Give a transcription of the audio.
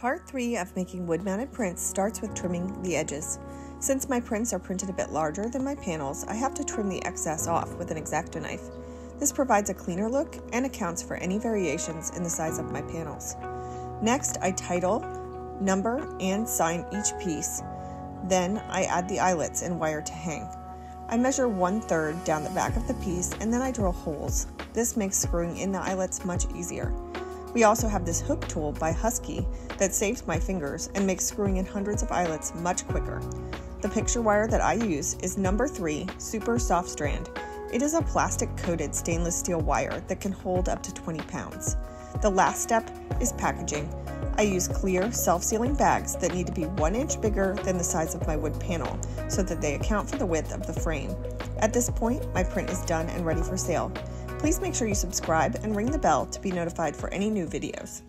Part 3 of making wood-mounted prints starts with trimming the edges. Since my prints are printed a bit larger than my panels, I have to trim the excess off with an X-Acto knife. This provides a cleaner look and accounts for any variations in the size of my panels. Next, I title, number, and sign each piece. Then I add the eyelets and wire to hang. I measure one third down the back of the piece and then I drill holes. This makes screwing in the eyelets much easier. We also have this hook tool by Husky that saves my fingers and makes screwing in hundreds of eyelets much quicker. The picture wire that I use is number 3 Super Soft Strand. It is a plastic coated stainless steel wire that can hold up to 20 pounds. The last step is packaging. I use clear, self sealing bags that need to be one inch bigger than the size of my wood panel so that they account for the width of the frame. At this point, my print is done and ready for sale. Please make sure you subscribe and ring the bell to be notified for any new videos.